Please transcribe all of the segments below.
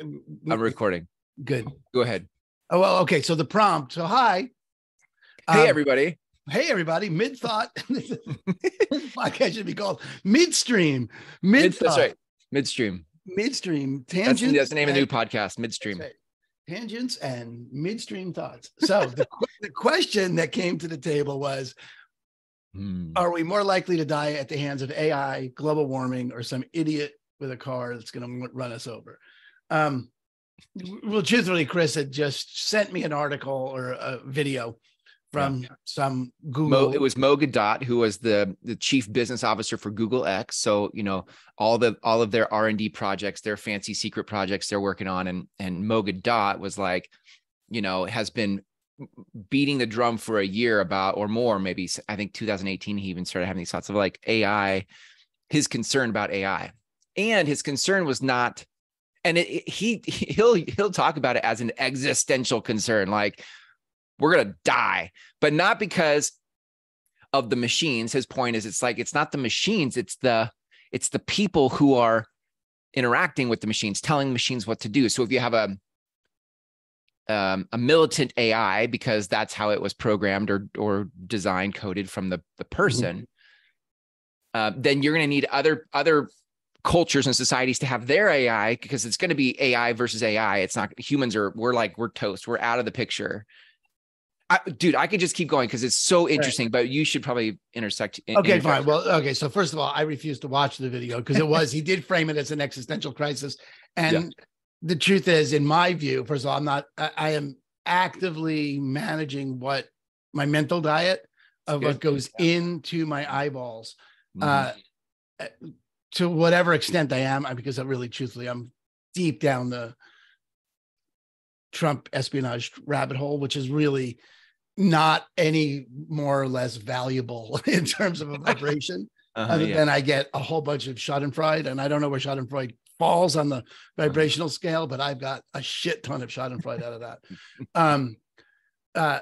I'm recording. Good. Go ahead. Oh well, okay. So the prompt. So hi. Hey Um, everybody. Hey everybody. Mid thought. podcast should be called midstream. Mid that's right. Midstream. Midstream tangents. that's the name of the new podcast. Midstream. Right. Tangents and midstream thoughts. So the, the question that came to the table was: Hmm. Are we more likely to die at the hands of AI, global warming, or some idiot with a car that's going to run us over? Um, well, truthfully, Chris had just sent me an article or a video from some Google. Mo, it was Mo Gawdat, who was the the chief business officer for Google X. So you know all the all of their R and D projects, their fancy secret projects they're working on, and and Mo Gawdat was like, you know, has been beating the drum for a year about or more. Maybe i think 2018 he even started having these thoughts of like AI, his concern about AI, and his concern was not. And it, it- he he'll he'll talk about it as an existential concern, like we're gonna die, but not because of the machines. His point is it's like it's not the machines it's the it's the people who are interacting with the machines telling the machines what to do. So if you have a um, a militant ai because that's how it was programmed or or designed coded from the the person uh, then you're going to need other other cultures and societies to have their ai because it's going to be ai versus ai it's not humans are we're like we're toast we're out of the picture I, dude, I could just keep going because it's so interesting, but you should probably intersect. in- Okay, fine. Well, okay. So first of all, I refuse to watch the video because it was he did frame it as an existential crisis, and Yeah. the truth is, in my view, first of all, I'm not. I, I am actively managing what my mental diet of what good. goes into my eyeballs, Mhm. uh, to whatever extent I am, I- because I really, truthfully, I'm deep down the Trump espionage rabbit hole, which is really not any more or less valuable in terms of a vibration, Uh-huh, other yeah. than I get a whole bunch of Schadenfreude, and I don't know where Schadenfreude falls on the vibrational scale, but I've got a shit ton of Schadenfreude out of that. Um, uh,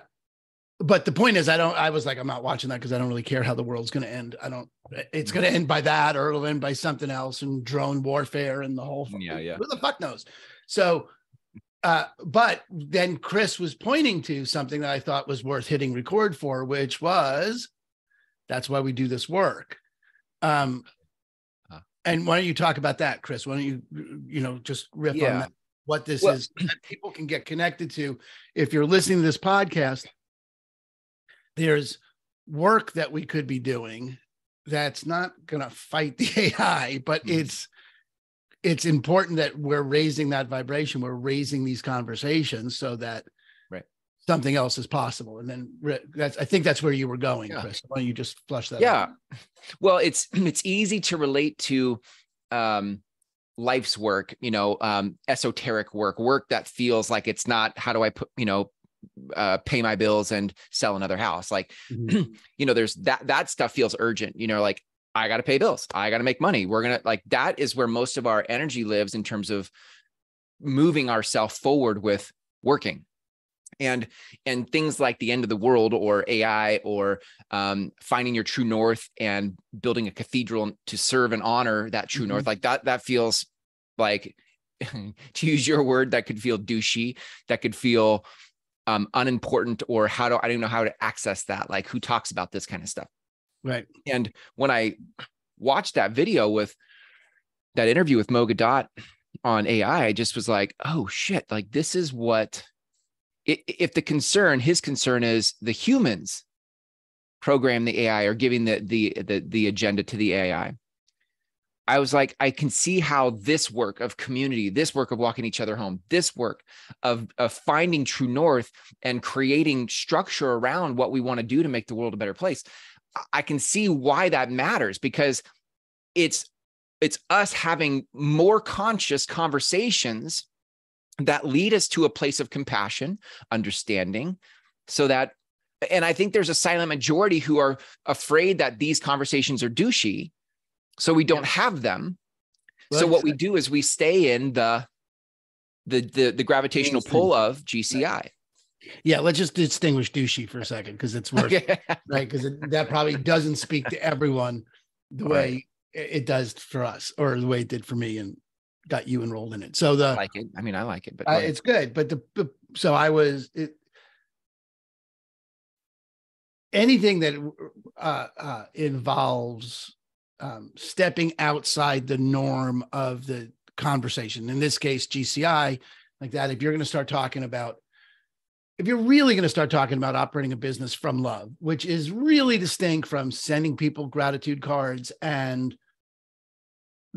but the point is, I don't. I was like, I'm not watching that because I don't really care how the world's going to end. I don't. It's going to end by that, or it'll end by something else, and drone warfare, and the whole. Yeah, yeah. Who the fuck knows? So, uh, but then Chris was pointing to something that I thought was worth hitting record for, which was, that's why we do this work. Um, Huh. and why don't you talk about that, Chris? Why don't you, you know, just riff on that, what this Well- is that people can get connected to. If you're listening to this podcast, there's work that we could be doing that's not going to fight the AI, but Mhm. it's it's important that we're raising that vibration. We're raising these conversations so that Right. something else is possible. And then re- that's I think that's where you were going, Yeah. Chris. Why don't you just flush that? yeah out? well it's it's easy to relate to um life's work you know um esoteric work work that feels like it's not how do i put you know uh pay my bills and sell another house. Like Mhm. you know there's that that stuff feels urgent you know like i got to pay bills i got to make money. We're gonna like that is where most of our energy lives in terms of moving ourselves forward with working. And and things like the end of the world or ai or um, finding your true north and building a cathedral to serve and honor that true north like that that feels like to use your word that could feel douchey that could feel um, unimportant or how do i don't know how to access that like who talks about this kind of stuff right. and when I watched that video with that interview with Mo Gawdat on AI, I just was like, oh shit, like this is what if the concern, his concern is the humans program the AI or giving the the the, the agenda to the AI. I was like, I can see how this work of community, this work of walking each other home, this work of, of finding true north and creating structure around what we want to do to make the world a better place. I can see why that matters because it's it's us having more conscious conversations that lead us to a place of compassion, understanding, so that and I think there's a silent majority who are afraid that these conversations are douchey, so we don't have them. so Well, what we do is we stay in the the the, the gravitational pull of GCI. Yeah, let's just distinguish douchey for a second because it's worth Okay. right because that probably doesn't speak to everyone the way it it does for us or the way it did for me and got you enrolled in it. So the I like it. I mean, I like it, but uh, it's good. But the, the so I was it, anything that uh, uh, involves um, stepping outside the norm of the conversation. In this case, GCI, like that. If you're going to start talking about, if you're really going to start talking about operating a business from love, which is really distinct from sending people gratitude cards and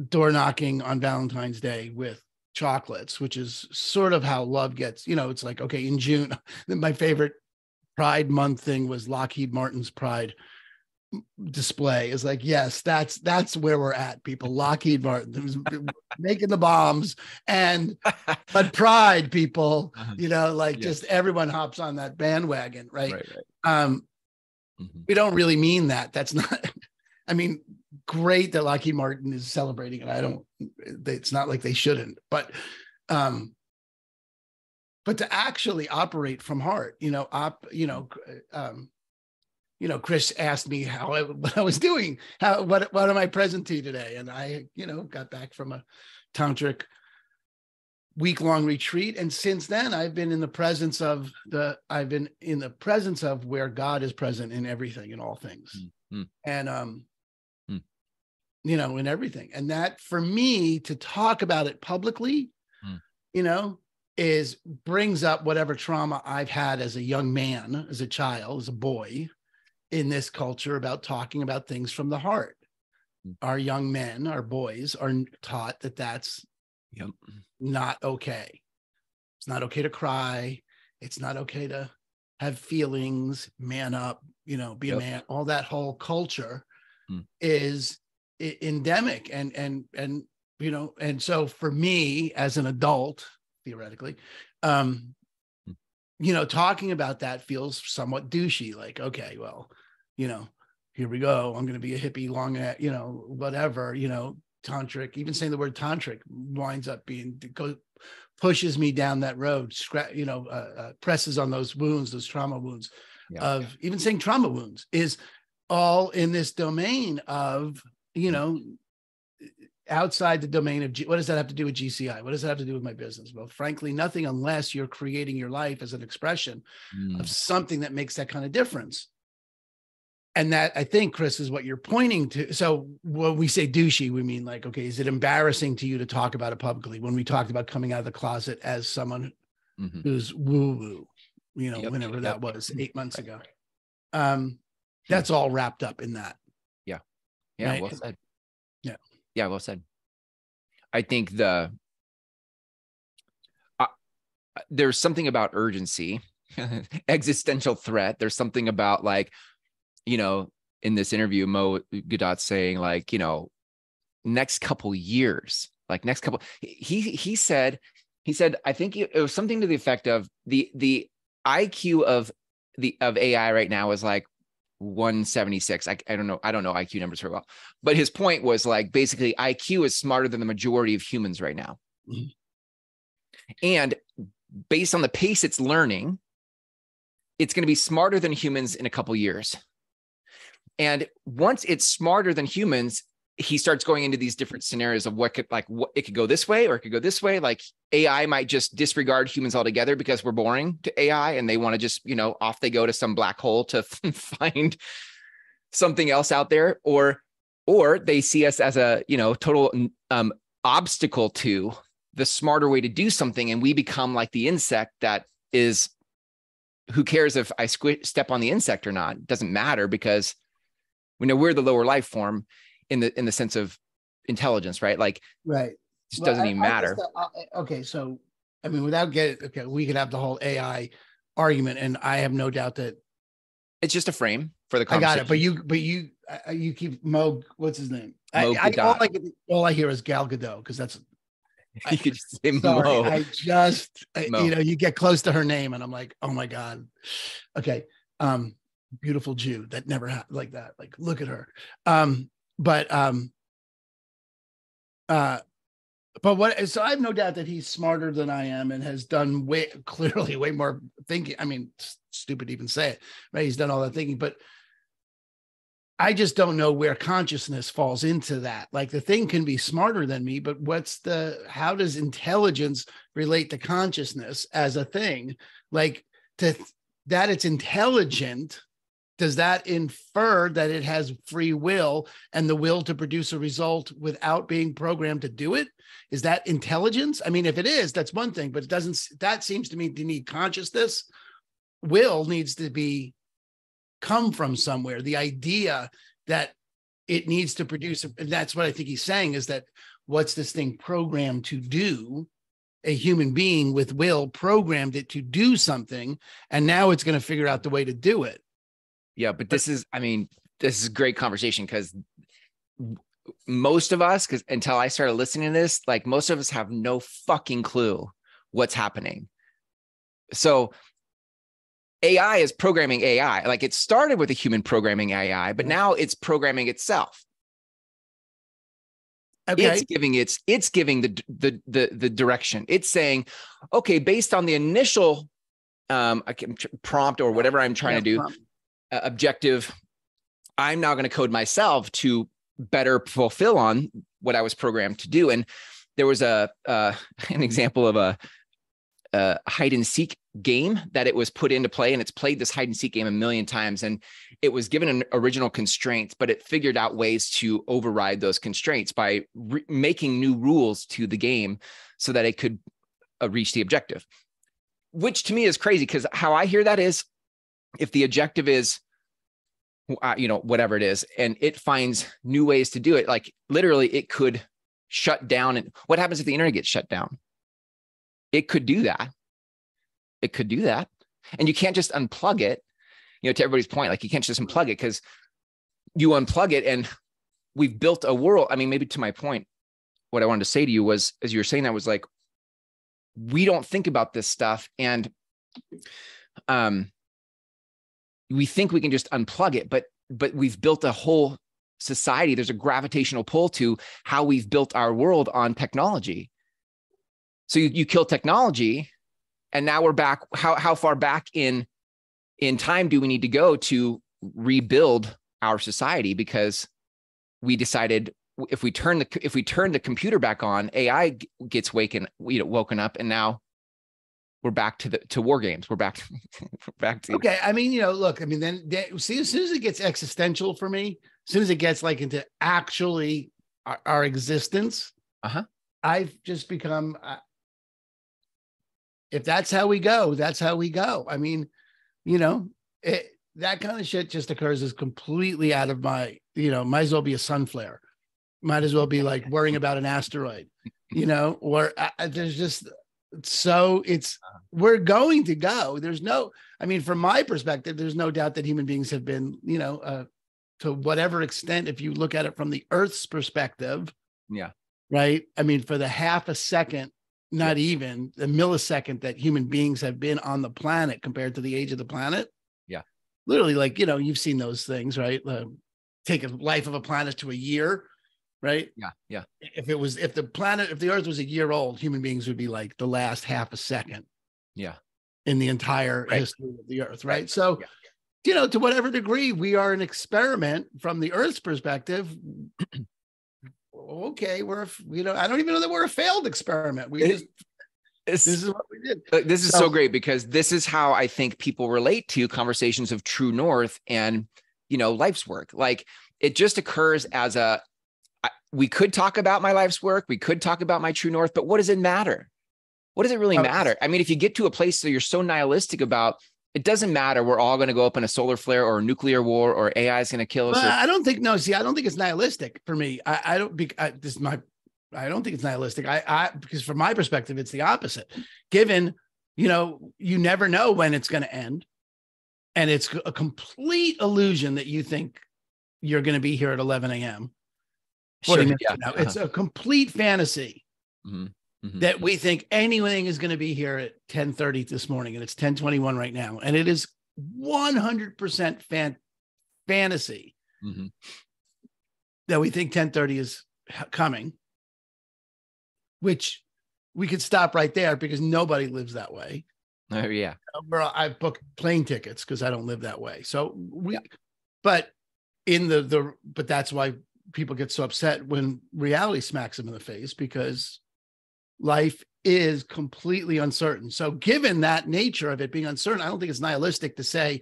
door knocking on Valentine's Day with chocolates, which is sort of how love gets, you know, it's like, okay, in June, my favorite Pride Month thing was Lockheed Martin's Pride display is like yes that's that's where we're at people lockheed martin who's making the bombs and but pride people uh-huh. you know like yes. just everyone hops on that bandwagon right, right, right. um mm-hmm. we don't really mean that that's not i mean great that lockheed martin is celebrating it i don't it's not like they shouldn't but um but to actually operate from heart you know op you know um you know, Chris asked me how I, what I was doing, how what what am I present to today, and I, you know, got back from a tantric week long retreat, and since then I've been in the presence of the I've been in the presence of where God is present in everything in all things, mm-hmm. and um, mm. you know, in everything, and that for me to talk about it publicly, mm. you know, is brings up whatever trauma I've had as a young man, as a child, as a boy, in this culture about talking about things from the heart. Mm. Our young men, our boys are taught that that's yep. not okay. It's not okay to cry. It's not okay to have feelings, man up, you know, be yep. a man. All that whole culture hmm. is endemic and and and you know, and so for me as an adult, theoretically, um, you know, talking about that feels somewhat douchey. Like, okay, well, you know, here we go. I'm going to be a hippie, long, you know, whatever, you know, tantric. Even saying the word tantric winds up being goes pushes me down that road. Scra- you know, uh, uh, presses on those wounds, those trauma wounds. Yeah. Of even saying trauma wounds is all in this domain of you know outside the domain of G- what does that have to do with GCI? What does that have to do with my business? Well, frankly, nothing unless you're creating your life as an expression mm. of something that makes that kind of difference. And that I think, Chris, is what you're pointing to. So when we say douchey, we mean like, okay, is it embarrassing to you to talk about it publicly? When we talked about coming out of the closet as someone mm-hmm. who's woo-woo, you know, yep, whenever yep. that was eight months ago. Um, that's all wrapped up in that. Yeah. Yeah. Right? Well said. Yeah well said. I think the uh, there's something about urgency existential threat. There's something about like you know in this interview mo Gawdat saying like you know next couple years like next couple he he said he said i think it was something to the effect of the the iq of the of ai right now is like 176. I, I don't know. I don't know IQ numbers very well. But his point was like basically IQ is smarter than the majority of humans right now. Mm-hmm. And based on the pace it's learning, it's going to be smarter than humans in a couple years. And once it's smarter than humans, he starts going into these different scenarios of what could like what it could go this way or it could go this way. Like ai might just disregard humans altogether because we're boring to ai and they want to just you know off they go to some black hole to find something else out there. Or or they see us as a you know total um, obstacle to the smarter way to do something. And we become like the insect that is who cares if i squ- step on the insect or not. It doesn't matter because we know we're the lower life form in the in the sense of intelligence, right? Like, right, just well, doesn't I, even matter. That, uh, okay, so I mean, without getting okay, we could have the whole AI argument, and I have no doubt that it's just a frame for the. I got it, but you, but you, uh, you keep Mo. What's his name? Mo I, I, all, I, all I hear is Gal Gadot because that's. you could just say sorry, Mo. I just, Mo. you know, you get close to her name, and I'm like, oh my god. Okay, um, beautiful Jew that never had like that. Like, look at her. Um, but um uh but what so I have no doubt that he's smarter than I am and has done way clearly way more thinking. I mean, stupid to even say it, right? He's done all that thinking, but I just don't know where consciousness falls into that. Like the thing can be smarter than me, but what's the how does intelligence relate to consciousness as a thing? Like to that it's intelligent, does that infer that it has free will and the will to produce a result without being programmed to do it? Is that intelligence? I mean, if it is, that's one thing, but it doesn't that seems to me to need consciousness. Will needs to be come from somewhere. The idea that it needs to produce, and that's what I think he's saying is that what's this thing programmed to do? A human being with will programmed it to do something, and now it's going to figure out the way to do it. Yeah, but this is, I mean, this is great conversation because most of us, because until I started listening to this, like most of us have no fucking clue what's happening. So AI is programming AI. Like it started with a human programming AI, but now it's programming itself. Okay. It's giving its it's giving the the the the direction. It's saying, okay, based on the initial um prompt or whatever I'm trying yeah, to do, uh, objective, I'm now going to code myself to better fulfill on what I was programmed to do. And there was a uh, an example of a, a hide and seek game that it was put into play and it's played this hide and seek game a million times and it was given an original constraint but it figured out ways to override those constraints by re- making new rules to the game so that it could uh, reach the objective which to me is crazy because how i hear that is if the objective is uh, you know whatever it is and it finds new ways to do it like literally it could shut down and what happens if the internet gets shut down it could do that it could do that. And you can't just unplug it, you know, to everybody's point, like you can't just unplug it because you unplug it and we've built a world. I mean, maybe to my point, what I wanted to say to you was, as you were saying that was like, we don't think about this stuff and um we think we can just unplug it, but but we've built a whole society. There's a gravitational pull to how we've built our world on technology. So you, you kill technology and now we're back how how far back in in time do we need to go to rebuild our society because we decided if we turn the if we turn the computer back on ai gets waken you know woken up and now we're back to the to war games we're back we're back to okay i mean you know look i mean then see as soon as it gets existential for me as soon as it gets like into actually our, our existence uh-huh i've just become if that's how we go, that's how we go. I mean, you know, it, that kind of shit just occurs as completely out of my, you know, might as well be a sun flare. Might as well be like worrying about an asteroid, you know, or uh, uh there's just so it's we're going to go. There's no, I mean, from my perspective, there's no doubt that human beings have been, you know, uh, to whatever extent, if you look at it from the Earth's perspective, yeah, right. I mean, for the half a second not even the millisecond that human beings have been on the planet compared to the age of the planet. Yeah. Literally, like, you know, you've seen those things, right? Uh, take a life of a planet to a year, right? Yeah. Yeah. If it was, if the planet, if the earth was a year old, human beings would be like the last half a second. Yeah. In the entire right. history of the earth, right? right. So, yeah. you know, to whatever degree we are an experiment from the earth's perspective, okay, we're you know, I don't even know that we're a failed experiment. We just this, this is what we did. This is so, so great because this is how I think people relate to conversations of true north and you know life's work. Like it just occurs as a we could talk about my life's work, we could talk about my true north, but what does it matter? What does it really oh, matter? I mean, if you get to a place that you're so nihilistic about it doesn't matter. We're all going to go up in a solar flare or a nuclear war or AI is going to kill us. Well, or- I don't think, no, see, I don't think it's nihilistic for me. I, I don't, be, I, this is my, I don't think it's nihilistic. I, I, because from my perspective, it's the opposite. Given, you know, you never know when it's going to end. And it's a complete illusion that you think you're going to be here at 11 a.m. Sure, yeah. Uh-huh. It's a complete fantasy. Mm-hmm mm-hmm. that we think anything is going to be here at 1030 this morning and it's 1021 right now. And it is 100% fan- fantasy mm-hmm. that we think 1030 is coming, which we could stop right there because nobody lives that way. Oh yeah. I booked plane tickets because I don't live that way. So we, yeah. but in the the but that's why people get so upset when reality smacks them in the face because life is completely uncertain. So given that nature of it being uncertain, I don't think it's nihilistic to say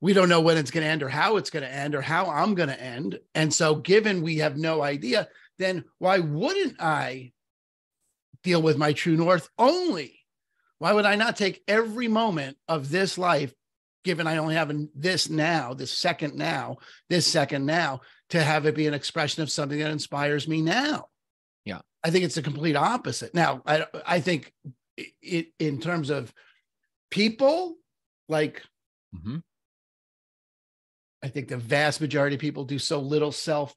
we don't know when it's going to end or how it's going to end or how I'm going to end. And so given we have no idea, then why wouldn't I deal with my true north only? Why would I not take every moment of this life given I only have this now, this second now, this second now, to have it be an expression of something that inspires me now. Yeah. I think it's the complete opposite. Now, I I think it in terms of people, like mm-hmm. I think the vast majority of people do so little self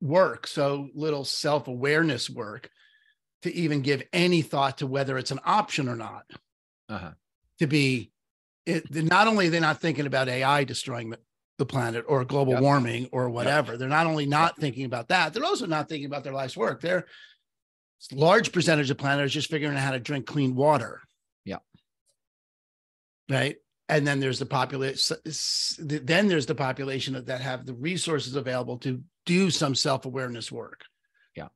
work, so little self awareness work to even give any thought to whether it's an option or not. Uh-huh. To be it, not only are they not thinking about AI destroying the, planet or global yep. warming or whatever, yep. they're not only not yep. thinking about that, they're also not thinking about their life's work. They're large percentage of planet is just figuring out how to drink clean water. Yeah. Right. And then there's the population. Then there's the population that have the resources available to do some self-awareness work. Yeah.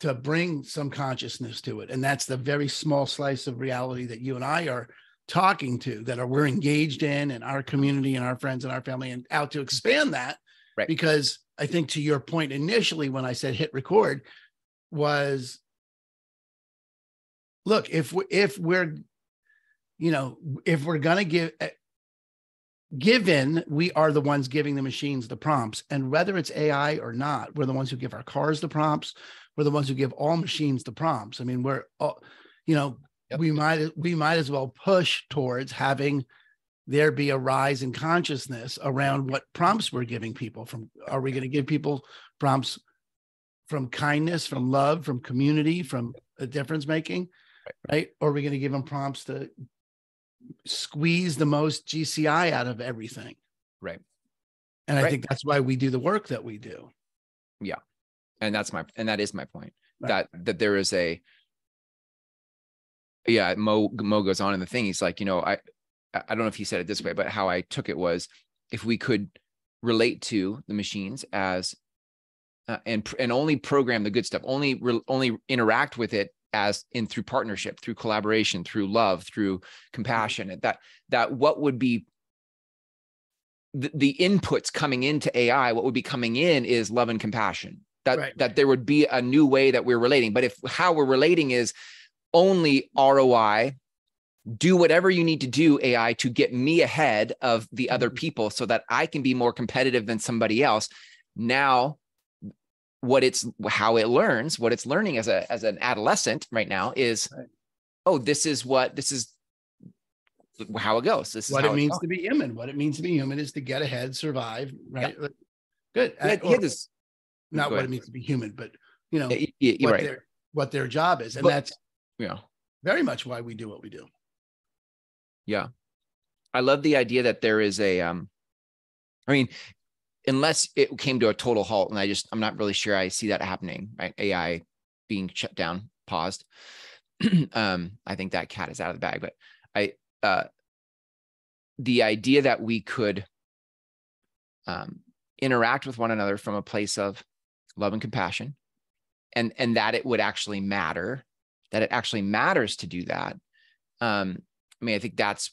To bring some consciousness to it, and that's the very small slice of reality that you and I are talking to that are we're engaged in and our community and our friends and our family and out to expand that right. because i think to your point initially when i said hit record was look if we, if we're you know if we're going to give eh, given we are the ones giving the machines the prompts and whether it's ai or not we're the ones who give our cars the prompts we're the ones who give all machines the prompts i mean we're all you know Yep. We might we might as well push towards having there be a rise in consciousness around what prompts we're giving people from are we going to give people prompts from kindness from love from community from a difference making? Right. right, or are we going to give them prompts to squeeze the most gci out of everything? Right. And i think that's why we do the work that we do. Yeah. And that's my and that is my point right. that that there is a yeah, Mo Mo goes on in the thing. He's like, you know, I I don't know if he said it this way, but how I took it was if we could relate to the machines as uh, and and only program the good stuff, only re, only interact with it as in through partnership, through collaboration, through love, through compassion. And that that what would be the, the inputs coming into AI, what would be coming in is love and compassion. That right. that there would be a new way that we're relating. But if how we're relating is only ROI. Do whatever you need to do, AI, to get me ahead of the other mm-hmm. people so that I can be more competitive than somebody else. Now, what it's how it learns, what it's learning as a as an adolescent right now is, right. oh, this is what this is how it goes. This is what it means to be human. What it means to be human is to get ahead, survive. Right. Yeah. Good. He he this, not what it means to be human, but you know yeah, what right. their what their job is, and but, that's yeah. Very much why we do what we do. Yeah. I love the idea that there is a um i mean unless it came to a total halt and i just i'm not really sure i see that happening right? Ai being shut down paused. Um i think that cat is out of the bag but i uh the idea that we could um interact with one another from a place of love and compassion and and that it would actually matter that it actually matters to do that. Um, I mean, I think that's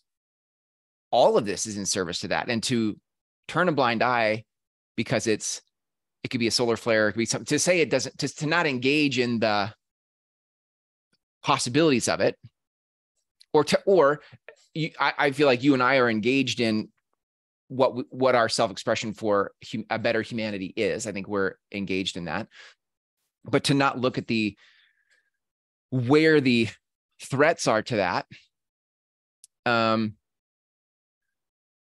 all of this is in service to that. And to turn a blind eye because it's it could be a solar flare, it could be something to say it doesn't to, to not engage in the possibilities of it, or to or you, I, I feel like you and I are engaged in what what our self-expression for hum, a better humanity is. I think we're engaged in that, but to not look at the where the threats are to that um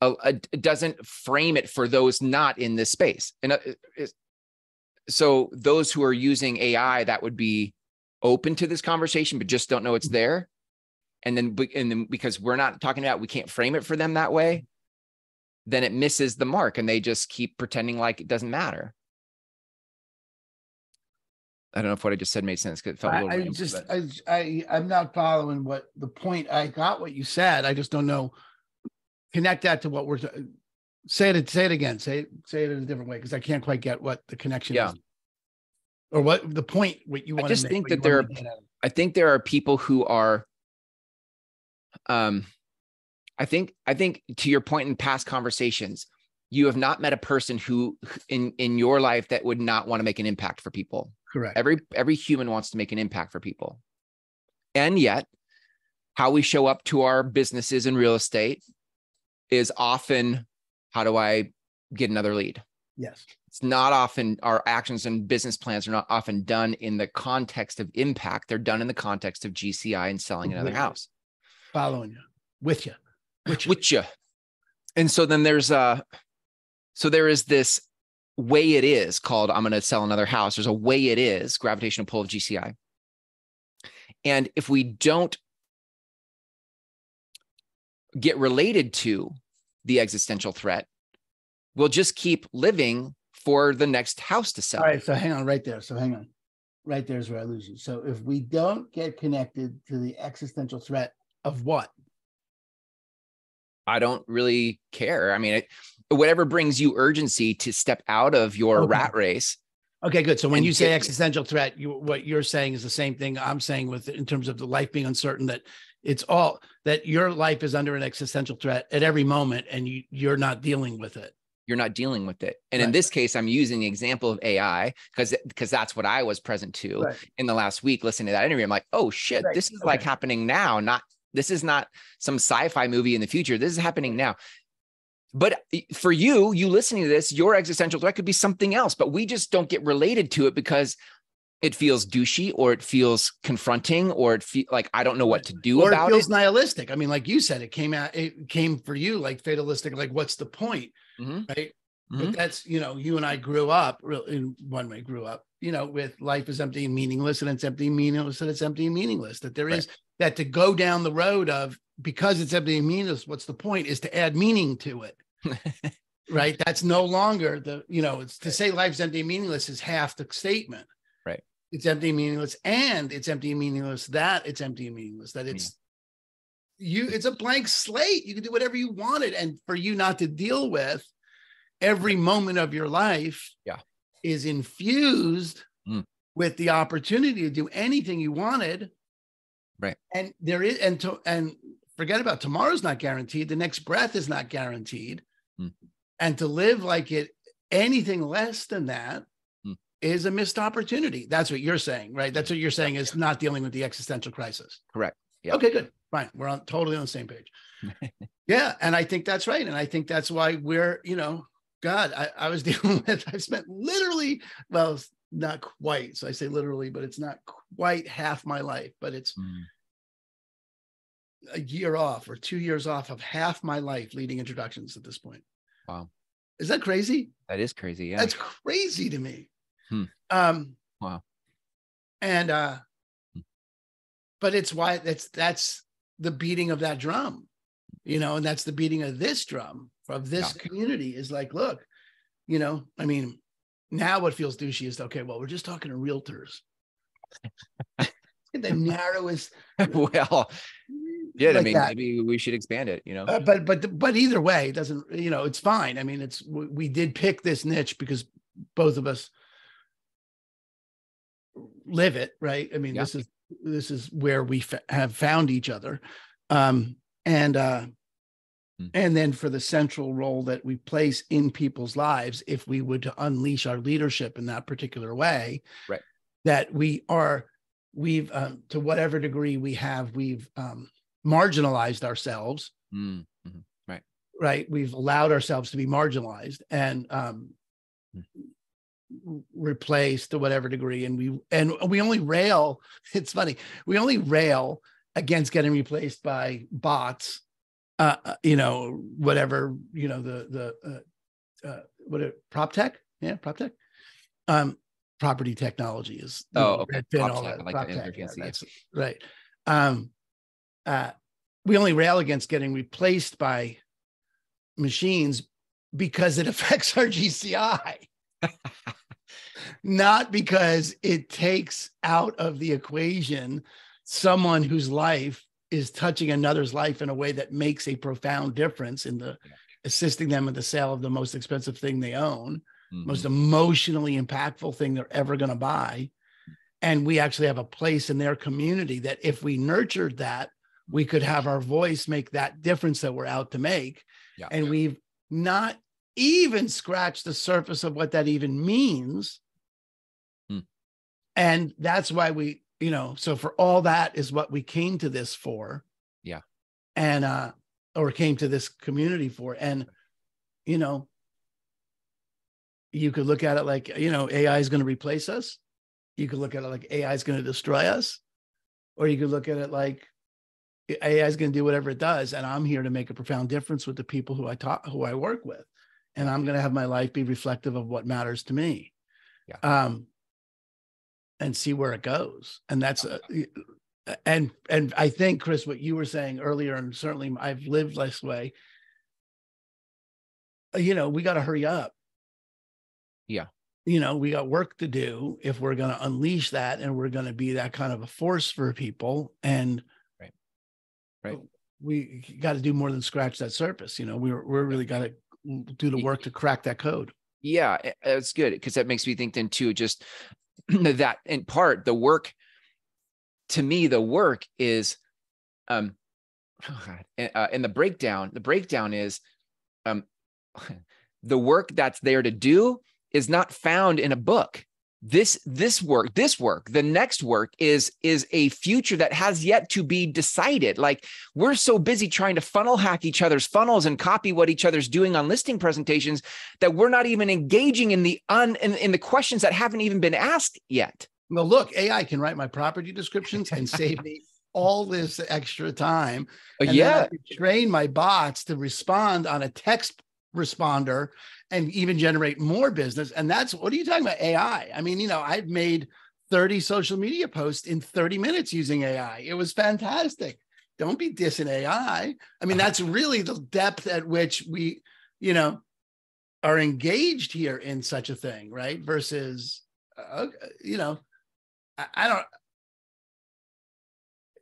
it doesn't frame it for those not in this space. And uh, so those who are using ai that would be open to this conversation but just don't know it's there and then and then because we're not talking about we can't frame it for them that way then it misses the mark and they just keep pretending like it doesn't matter I don't know if what I just said made sense because it felt a little. I, random, just I, I I'm not following what the point. I got what you said. I just don't know. Connect that to what we're say it say it again say it say it in a different way because i can't quite get what the connection Yeah. is or what the point what you want I just make, think that there at. I think there are people who are um I think I think to your point in past conversations, you have not met a person who in in your life that would not want to make an impact for people. Correct Every every human wants to make an impact for people. And yet, how we show up to our businesses in real estate is often how do I get another lead? yes it's not often our actions and business plans are not often done in the context of impact. They're done in the context of GCI and selling another Mhm. house following you with you with you with you. And so then there's uh so there is this way it is called I'm going to sell another house. There's a way it is gravitational pull of GCI. And if we don't get related to the existential threat, we'll just keep living for the next house to sell. all right so hang on right there so hang on right there is where i lose you so if we don't get connected to the existential threat of what I don't really care. I mean, it, whatever brings you urgency to step out of your Okay. rat race. Okay, good. So when you say existential threat, you what you're saying is the same thing I'm saying with in terms of the life being uncertain that it's all that your life is under an existential threat at every moment and you you're not dealing with it. You're not dealing with it. And in this case, I'm using the example of AI because because that's what I was present to Right. in the last week listening to that interview. I'm like, oh shit, Right. this is like happening now. Not this is not some sci-fi movie in the future. This is happening now. But for you, you listening to this, your existential threat could be something else, but we just don't get related to it because it feels douchey or it feels confronting or it feel like I don't know what to do Or it about feels it. nihilistic. I mean, like you said, it came out, it came for you like fatalistic, like what's the point? Mhm. Right. Mhm. But that's, you know, you and I grew up in one way, grew up, you know, with life is empty and meaningless, and it's empty and meaningless, and it's empty and meaningless. That there is that to go down the road of because it's empty and meaningless, what's the point is to add meaning to it. right. That's no longer the, you know, it's to say life's empty and meaningless is half the statement. Right. It's empty and meaningless, and it's empty and meaningless that it's empty and meaningless, that it's you, it's a blank slate. You can do whatever you wanted. And for you not to deal with every moment of your life Yeah. is infused Mm. with the opportunity to do anything you wanted. Right. And there is, and to, and forget about tomorrow's not guaranteed. The next breath is not guaranteed. Mm. And to live like it, anything less than that Mm. is a missed opportunity. That's what you're saying, right? That's what you're saying is not dealing with the existential crisis. Correct. Yeah. Okay, good. Fine. We're on totally on the same page. yeah. And I think that's right. And I think that's why we're, you know, God, I, I was dealing with, I've spent literally, well, it's not quite. So I say literally, but it's not quite half my life, but it's Mm. a year off or two years off of half my life leading introductions at this point. Wow. Is that crazy? That is crazy. Yeah. That's crazy to me. Hmm. Um, Wow. And uh, Hmm. but it's why that's that's the beating of that drum, you know, and that's the beating of this drum of this community is like, look, you know, I mean, now what feels douchey is okay. Well, we're just talking to realtors. the narrowest. well, yeah. I mean, that. maybe we should expand it. You know. Uh, but but but either way, it doesn't you know it's fine. I mean, it's we, we did pick this niche because both of us live it, right? I mean, Yeah. this is this is where we f- have found each other, um, and uh, Hmm. and then for the central role that we place in people's lives, if we would to unleash our leadership in that particular way, Right. That we are, we've um, to whatever degree we have, we've um, marginalized ourselves. Mm, mhm. right. We've allowed ourselves to be marginalized and um r- replaced to whatever degree. And we and we only rail it's funny we only rail against getting replaced by bots uh uh, you know whatever you know the the uh, uh what it, prop tech? Yeah prop tech? Um property technology is Oh, okay. Redfin, all tech. that, like prop that. tech, yeah, that's right um uh we only rail against getting replaced by machines because it affects our GCI, not because it takes out of the equation someone whose life is touching another's life in a way that makes a profound difference in the assisting them with the sale of the most expensive thing they own, Mhm. most emotionally impactful thing they're ever going to buy. And we actually have a place in their community that if we nurtured that, we could have our voice make that difference that we're out to make. Yeah. And we've not even scratched the surface of what that even means. Hmm. And that's why we, you know, so for all that is what we came to this for. Yeah. And, uh, or came to this community for. And, you know, you could look at it like, you know, AI is going to replace us. You could look at it like AI is going to destroy us. Or you could look at it like AI is going to do whatever it does. And I'm here to make a profound difference with the people who I talk, who I work with. And I'm going to have my life be reflective of what matters to me. Yeah. Um, and see where it goes. And that's, a, and, and I think, Chris, what you were saying earlier, and certainly I've lived this way, uh, you know, we got to hurry up. Yeah. You know, we got work to do if we're going to unleash that and we're going to be that kind of a force for people. And Right. Right. we got to do more than scratch that surface. You know, we're, we're really got to do the work to crack that code. Yeah, it's good because that makes me think then too, just that in part, the work to me, the work is um oh God, and, uh, and the breakdown, the breakdown is um the work that's there to do is not found in a book. This this work this work the next work is is a future that has yet to be decided. Like we're so busy trying to funnel hack each other's funnels and copy what each other's doing on listing presentations that we're not even engaging in the un in, in the questions that haven't even been asked yet. Well, look, AI can write my property descriptions and save me all this extra time. And yeah. train my bots to respond on a text responder and even generate more business. And that's what are you talking about? AI. I mean, you know, I've made 30 social media posts in 30 minutes using AI. It was fantastic. Don't be dissing AI. I mean, that's really the depth at which we, you know, are engaged here in such a thing, right? Versus, uh, you know, I, I don't.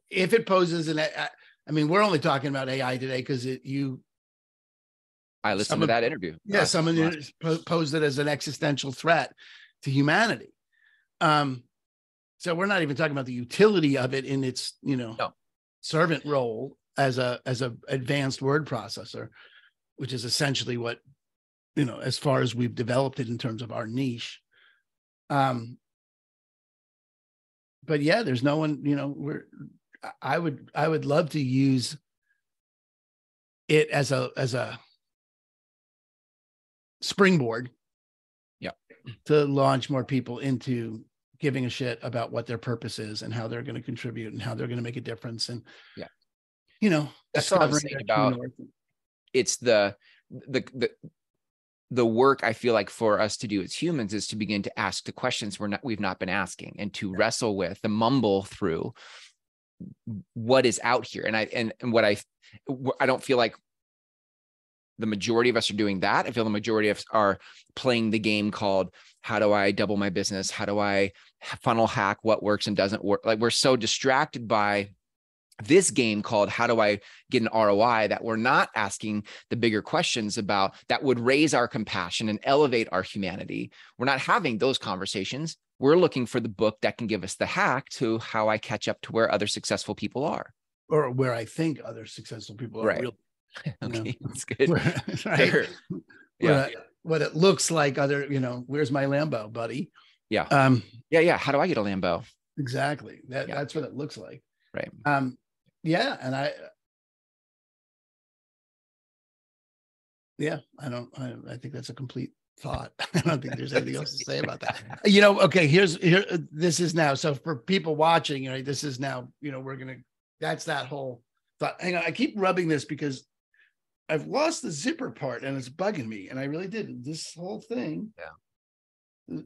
If it poses an, I, I mean, we're only talking about AI today because you i listened someone- to that interview yeah, someone posed it as an existential threat to humanity. Um, so we're not even talking about the utility of it in its, you know, No. servant role as a as a advanced word processor, which is essentially what, you know, as far as we've developed it in terms of our niche. Um, but yeah, there's no one, you know, we're I would I would love to use it as a as a springboard Yeah. to launch more people into giving a shit about what their purpose is and how they're going to contribute and how they're going to make a difference and Yeah. you know That's all I'm saying about- it's the the the the work I feel like for us to do as humans is to begin to ask the questions we're not we've not been asking and to wrestle with the mumble through what is out here and I and, and what I I don't feel like the majority of us are doing that. I feel the majority of us are playing the game called how do I double my business? How do I funnel hack what works and doesn't work? Like we're so distracted by this game called how do I get an ROI that we're not asking the bigger questions about that would raise our compassion and elevate our humanity. We're not having those conversations. We're looking for the book that can give us the hack to how I catch up to where other successful people are. or where I think other successful people are Right. real, Okay, that's good. right? Where- what it looks like other, you know, where's my Lambo, buddy? Yeah. Um, Yeah, yeah. How do I get a Lambo? exactly. That Yeah. that's what it looks like. Right. Um, yeah, and I yeah, I don't I, I think that's a complete thought. I don't think there's anything else to say about that. You know, okay, here's here this is now. So for people watching, you know, this is now, you know, we're gonna that's that whole thought. Hang on, I keep rubbing this because I've lost the zipper part and it's bugging me. And I really did this whole thing. Yeah.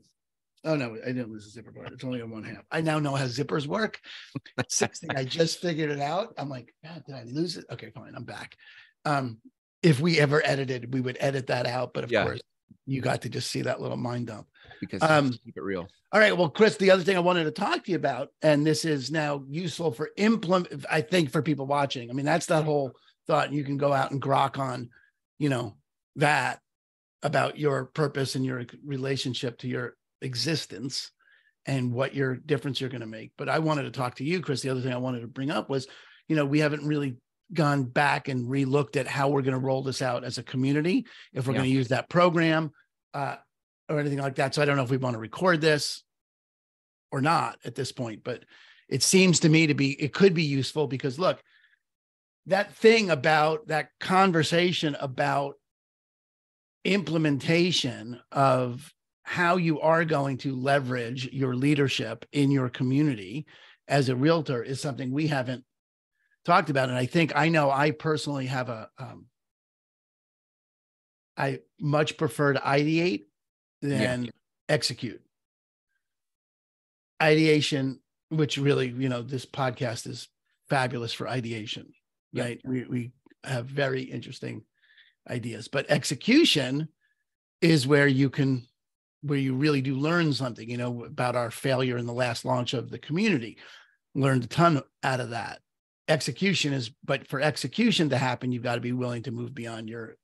Oh no, I didn't lose the zipper part. It's only on one half. I now know how zippers work. I just figured it out. I'm like, God, did I lose it? Okay, fine, I'm back. Um, if we ever edited, we would edit that out. But of Yeah. course, you got to just see that little mind dump. Because Um, keep it real. All right. Well, Chris, the other thing I wanted to talk to you about, and this is now useful for implement, I think for people watching. I mean, that's that whole thought. You can go out and grok on, you know, that about your purpose and your relationship to your existence and what your difference you're going to make. But I wanted to talk to you, Chris. The other thing I wanted to bring up was, you know, we haven't really gone back and relooked at how we're going to roll this out as a community, if we're Yeah. going to use that program uh, or anything like that. So I don't know if we want to record this or not at this point, but it seems to me to be, it could be useful because look, that thing about that conversation about implementation of how you are going to leverage your leadership in your community as a realtor is something we haven't talked about. And i think i know i personally have a um, i much prefer to ideate than execute. Ideation which really you know this podcast is fabulous for ideation Yeah. right we, we have very interesting ideas but execution is where you can where you really do learn something you know about our failure in the last launch of the community learned a ton out of that execution is but for execution to happen you've got to be willing to move beyond your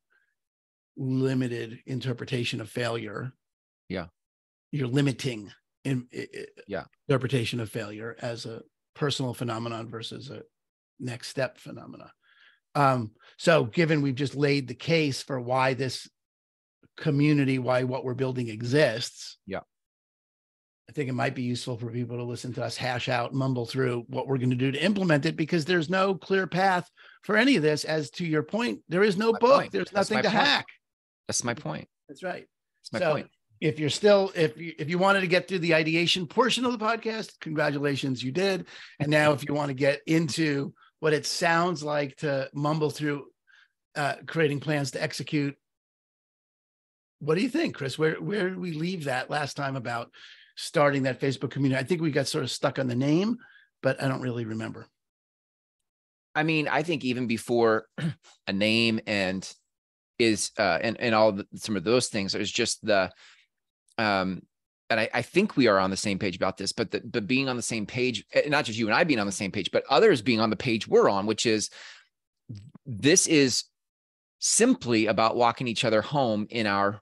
limited interpretation of failure Yeah. you're limiting in, i- i- Yeah. interpretation of failure as a personal phenomenon versus a next step phenomena um so given we've just laid the case for why this community why what we're building exists Yeah. i think it might be useful for people to listen to us hash out mumble through what we're going to do to implement it because there's no clear path for any of this as to your point there is no book point. there's That's nothing to point. hack That's my point. that's right That's my So, point. if you're still if you if you wanted to get through the ideation portion of the podcast congratulations you did and now if you want to get into what it sounds like to mumble through uh creating plans to execute. What do you think chris? Where where did we leave that last time about starting that facebook community? I think we got sort of stuck on the name but i don't really remember. I mean, I think even before a name and is uh and and all the, some of those things, there's just the um and I, I think we are on the same page about this, but the, but being on the same page, eh, not just you and I being on the same page, but others being on the page we're on, which is this is simply about walking each other home in our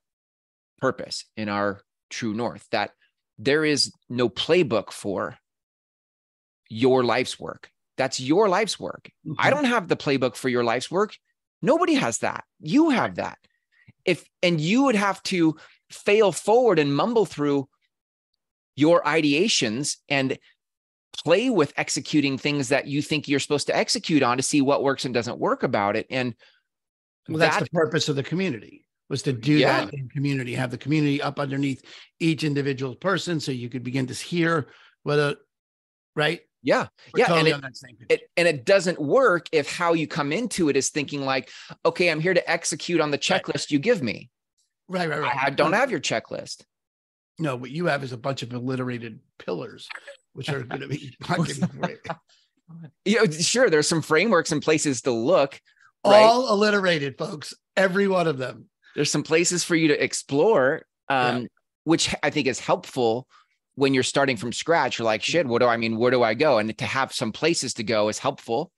purpose, in our true north. That there is no playbook for your life's work. That's your life's work. I don't have the playbook for your life's work. Nobody has that. You have that. If and you would have to fail forward and mumble through your ideations and play with executing things that you think you're supposed to execute on to see what works and doesn't work about it. And Well, that's that- the purpose of the community was to do Yeah. that in community, have the community up underneath each individual person, so you could begin to hear whether, right? yeah, We're yeah, and it- on that same page. it, and it doesn't work if how you come into it is thinking like, okay, I'm here to execute on the checklist you give me. Right, right, right. I don't have your checklist. no. What you have is a bunch of alliterated pillars, which are going to be fucking great. You know, sure, there's some frameworks and places to look. Right. all alliterated, folks. Every one of them. there's some places for you to explore um, Yeah. which i think is helpful when you're starting from scratch you're like shit what do i mean where do i go and to have some places to go is helpful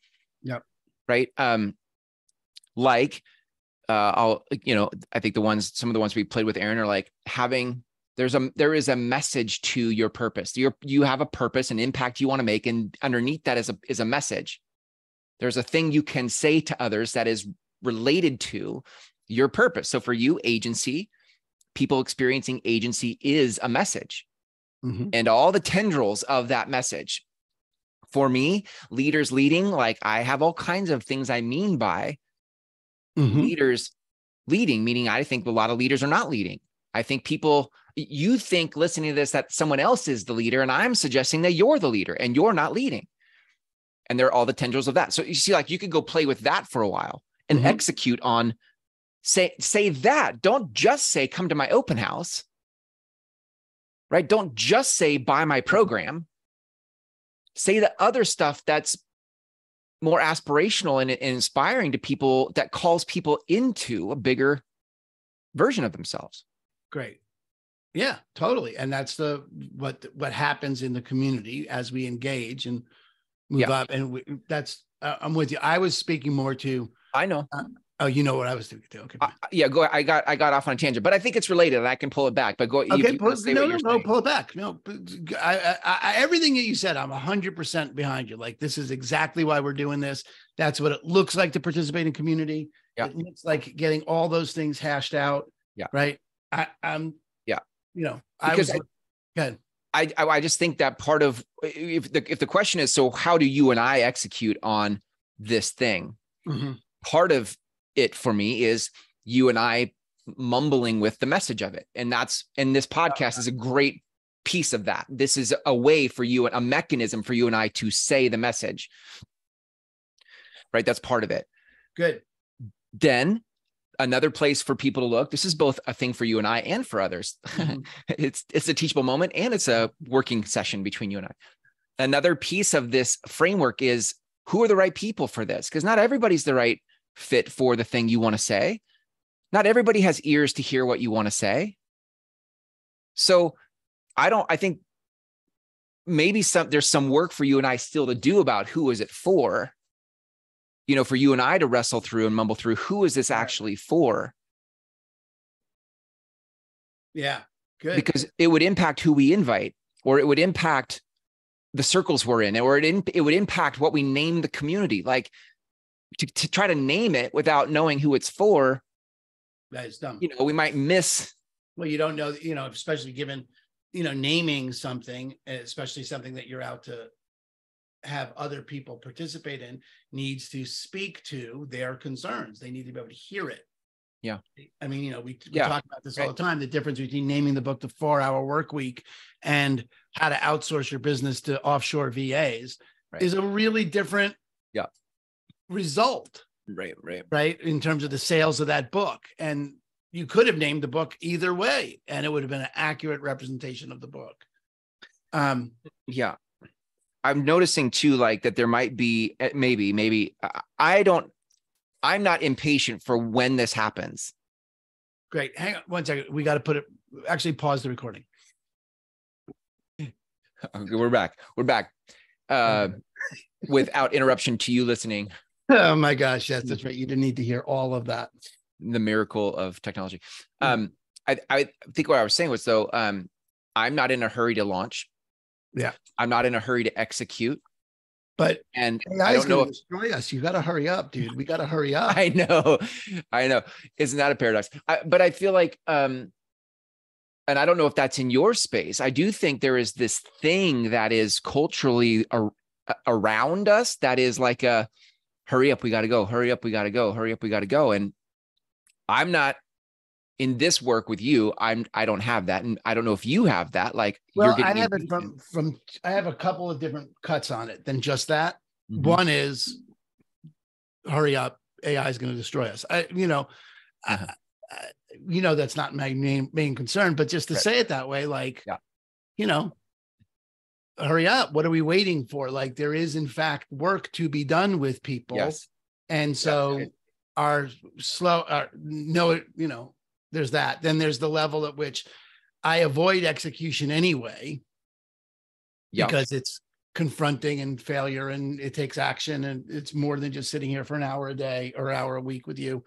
Yep. right um like uh i'll you know i think the ones some of the ones we played with aaron are like having there's a there is a message to your purpose you're you have a purpose an impact you want to make and underneath that is a is a message there's a thing you can say to others that is related to your purpose. So for you, agency, people experiencing agency is a message Mhm. and all the tendrils of that message. For me, leaders leading, like I have all kinds of things I mean by Mhm. leaders leading, meaning I think a lot of leaders are not leading. I think people, you think listening to this that someone else is the leader, and I'm suggesting that you're the leader and you're not leading. And there are all the tendrils of that. So you see, like you could go play with that for a while and Mhm. execute on say say that. Don't just say come to my open house. Right? Don't just say buy my program. Say the other stuff that's more aspirational and, and inspiring to people that calls people into a bigger version of themselves. Great. Yeah, totally. And that's the what what happens in the community as we engage and move Yeah. up. And we, that's uh, I'm with you. I was speaking more to I know. Oh, you know what I was thinking too. Okay. Uh, yeah, go. I got I got off on a tangent, but I think it's related, and I can pull it back. But go. Okay, you, pull, no, no, no, saying. pull it back. No, I, I, I, everything that you said, I'm hundred percent behind you. Like this is exactly why we're doing this. That's what it looks like to participate in community. Yeah. It looks like getting all those things hashed out. Yeah. Right. I, I'm. Yeah. You know, Because I was. good. I, I I just think that part of if the if the question is so how do you and I execute on this thing? Part of it for me is you and I mumbling with the message of it, and that's and this podcast is a great piece of that. This is a way for you, a mechanism for you and I to say the message. Right, that's part of it. Good. Then another place for people to look. This is both a thing for you and I and for others. Mhm. it's it's a teachable moment and it's a working session between you and I. Another piece of this framework is who are the right people for this? Because not everybody's the right fit for the thing you want to say. Not everybody has ears to hear what you want to say. So I don't, I think maybe some there's some work for you and I still to do about who is it for? You know, for you and I to wrestle through and mumble through who is this actually for? Yeah. Good. because it would impact who we invite or it would impact the circles we're in or it, in, it would impact what we name the community like to, to try to name it without knowing who it's for that is dumb. you know we might miss well, you don't know, you know, especially given, you know, naming something, eh, especially something that you're out to have other people participate in, needs to speak to their concerns. They need to be able to hear it. Yeah. I mean, you know, we, we Yeah. talk about this all the time the difference between naming the book the four hour work week and how to outsource your business to offshore VAs Right. is a really different Yeah. Result right right. right in terms of the sales of that book. And you could have named the book either way and it would have been an accurate representation of the book. Um yeah. I'm noticing too like that there might be eh, maybe maybe I- i don't i'm not impatient for when this happens. Great. Hang on one second. We got to put it actually pause the recording. Okay, we're back. We're back. Uh without interruption to you listening oh my gosh yes that's right you didn't need to hear all of that the miracle of technology. Mm. Um, I, I think what I was saying was though, um, I'm not in a hurry to launch. Yeah. I'm not in a hurry to execute. but And AI I don't know if destroy us you got to hurry up dude we got to hurry up I know, I know. Isn't that a paradox? I, but I feel like, um, and I don't know if that's in your space. I do think there is this thing that is culturally ar- around us that is like a hurry up, we got to go, hurry up, we got to go, hurry up, we got to go. And I'm not in this work with you. I'm, I don't have that. And I don't know if you have that. Like, well getting i have it from from i have a couple of different cuts on it than just that Mhm. One is hurry up, AI is going to destroy us. I, you know, Uh-huh. I, I, you know that's not my main main concern, but just to Right. say it that way, like, Yeah. you know, hurry up. What are we waiting for? Like, there is in fact work to be done with people, Yes. and so our slow, our no, you know, there's that. Then there's the level at which I avoid execution anyway Yeah. because it's confronting and failure and it takes action and it's more than just sitting here for an hour a day or hour a week with you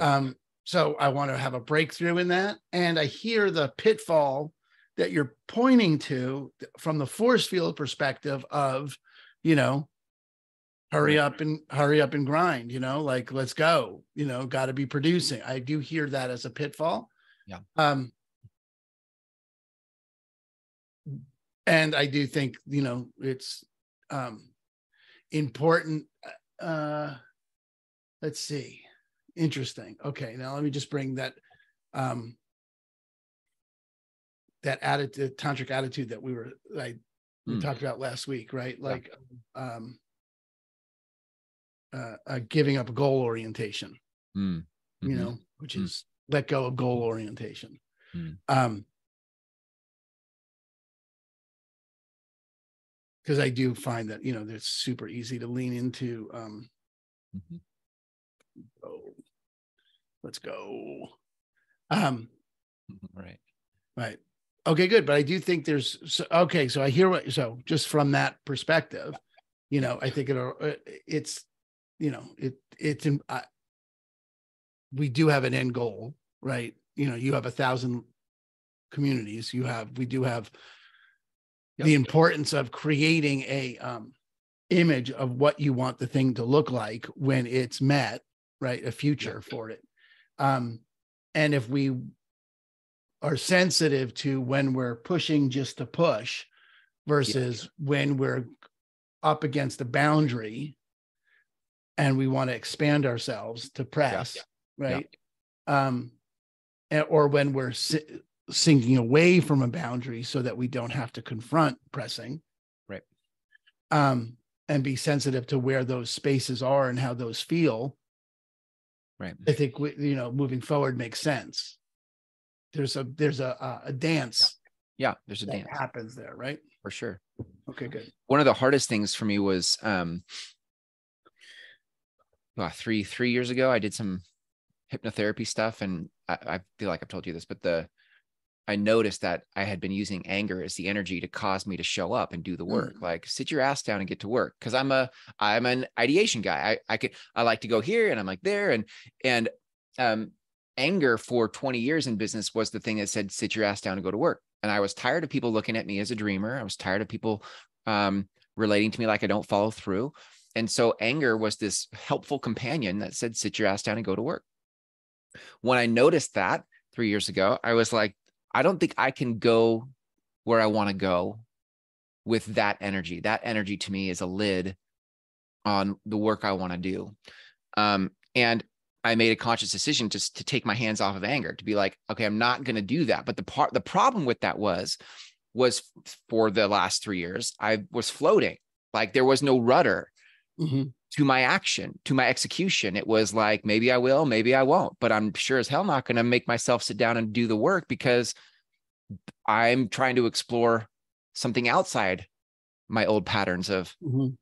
um so i want to have a breakthrough in that and i hear the pitfall that you're pointing to from the force field perspective of you know hurry up and hurry up and grind you know like let's go you know got to be producing. I do hear that as a pitfall. Yeah. um and i do think you know it's um important uh let's see. Interesting. Okay now let me just bring that um that added attitude tantric attitude that we were like we Mm. talked about last week right like um uh, uh giving up goal orientation Mm. you Mhm. know which Mm. is let go of goal orientation Mm. um because i do find that you know it's super easy to lean into um Mhm. oh let's go um Right. right okay good but i do think there's so, okay so i hear what so just from that perspective you know i think it it's you know it it's in I, we do have an end goal, right? You know, you have a thousand communities. You have, we do have Yep. the importance of creating a um, image of what you want the thing to look like when it's met, right? A future for it. Um, and if we are sensitive to when we're pushing just to push versus when we're up against a boundary and we want to expand ourselves to press, right? Um, and- or when we're si- sinking away from a boundary so that we don't have to confront pressing. Right. Um, and be sensitive to where those spaces are and how those feel. Right. I think we, you know, moving forward makes sense. There's a there's a a, dance Yeah, there's a that dance happens there, right? for sure. Okay, good. One of the hardest things for me was um well, three three years ago I did some hypnotherapy stuff and I, I feel like I've told you this, but the I noticed that I had been using anger as the energy to cause me to show up and do the work. Like sit your ass down and get to work. Cause I'm a I'm an ideation guy. I I could I like to go here and I'm like there and and um anger for 20 years in business was the thing that said sit your ass down and go to work. And I was tired of people looking at me as a dreamer. I was tired of people um relating to me like I don't follow through. And so anger was this helpful companion that said sit your ass down and go to work. When I noticed that 3 years ago, I was like I don't think I can go where I want to go with that energy. That energy to me is a lid on the work I want to do. Um, and I made a conscious decision just to take my hands off of anger, to be like, okay, I'm not going to do that. But the part, the problem with that was, was for the last three years, I was floating. Like there was no rudder Mhm. to my action, to my execution. It was like, maybe I will, maybe I won't, but I'm sure as hell not going to make myself sit down and do the work because I'm trying to explore something outside my old patterns of Mhm.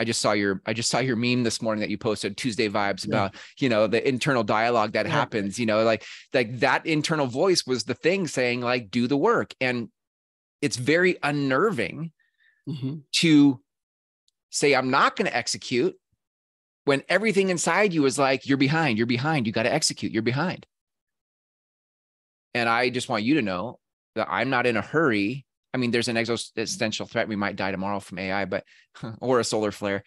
I just saw your I just saw your meme this morning that you posted Tuesday vibes Yeah. about you know the internal dialogue that Yeah. happens you know like like that internal voice was the thing saying like do the work and it's very unnerving Mhm. to say I'm not going to execute when everything inside you is like you're behind you're behind you got to execute you're behind and I just want you to know that I'm not in a hurry I mean, there's an existential threat. We might die tomorrow from AI, but or a solar flare.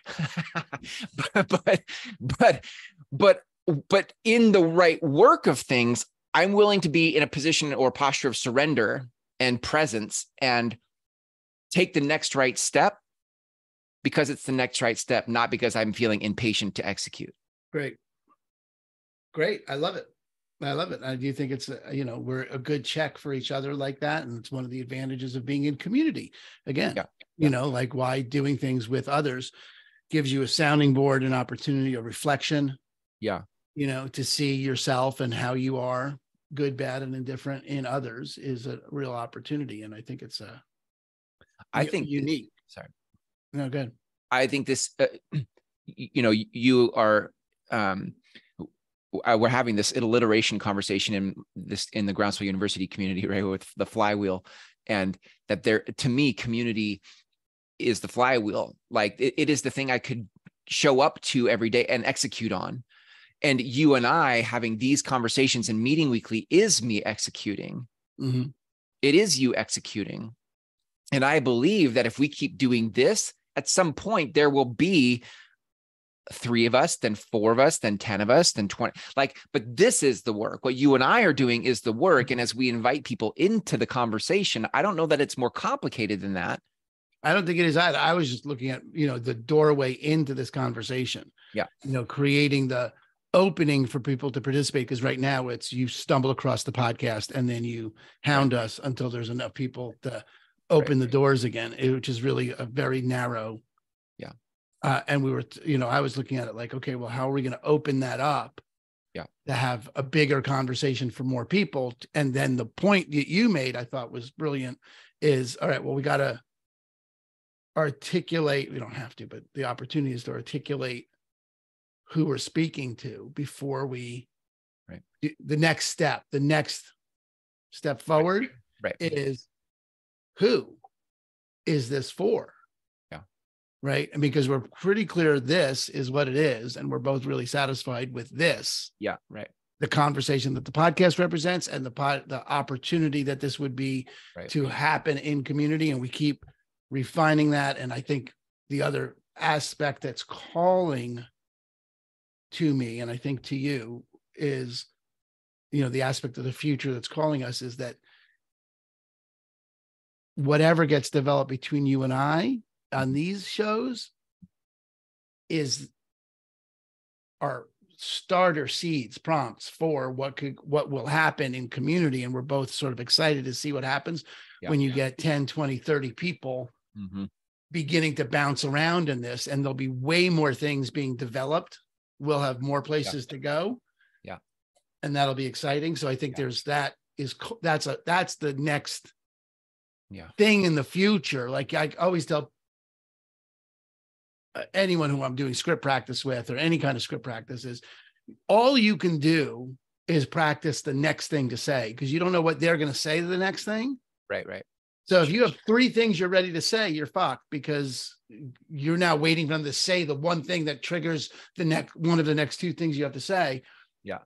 but, but but but but in the right work of things, I'm willing to be in a position or posture of surrender and presence and take the next right step because it's the next right step, not because I'm feeling impatient to execute. Great. Great. I love it. I love it. I do think it's, a, you know, we're a good check for each other like that. And it's one of the advantages of being in community. Again, Yeah. you know, like why doing things with others gives you a sounding board, an opportunity, a reflection, Yeah. you know, to see yourself and how you are good, bad, and indifferent in others is a real opportunity. And I think it's a, I u- think unique. Sorry. No, good. I think this, uh, you know, you are, um, uh, we're having this alliteration conversation in this in the Groundswell University community, right, with the flywheel, and that there, to me, community is the flywheel. Like it, it is the thing I could show up to every day and execute on. And you and I having these conversations and meeting weekly is me executing. Mhm. It is you executing. And I believe that if we keep doing this, at some point there will be three of us, then four of us, then 10 of us, then 20. Like, but this is the work. What you and I are doing is the work. And as we invite people into the conversation, I don't know that it's more complicated than that. I don't think it is either. I was just looking at, you know, the doorway into this conversation. Yeah. You know, creating the opening for people to participate. Because right now it's you stumble across the podcast and then you hound us until there's enough people to open the doors again, eh, which is really a very narrow. Uh, and we were, you know, I was looking at it like, okay, well, how are we going to open that up? Yeah. To have a bigger conversation for more people. And then the point that you made, I thought was brilliant, is all right, well, we got to articulate we don't have to but the opportunity is to articulate who we're speaking to before we Right. the next step the next step forward Right. is who is this for. Right and because we're pretty clear this is what it is and we're both really satisfied with this yeah. Right. the conversation that the podcast represents and the pod, the opportunity that this would be Right. to happen in community and we keep refining that and i think the other aspect that's calling to me and i think to you is you know the aspect of the future that's calling us is that whatever gets developed between you and i on these shows is our starter seeds prompts for what could what will happen in community and we're both sort of excited to see what happens Yeah. when you get 10 20 30 people Mhm. beginning to bounce around in this and there'll be way more things being developed we'll have more places to go Yeah. and that'll be exciting so i think Yeah. there's that is that's a that's the next Yeah. thing in the future like i always tell anyone who i'm doing script practice with or any kind of script practice is all you can do is practice the next thing to say because you don't know what they're going to say to the next thing Right, right. so if you have three things you're ready to say, you're fucked because you're now waiting for them to say the one thing that triggers the next one of the next two things you have to say. Yeah.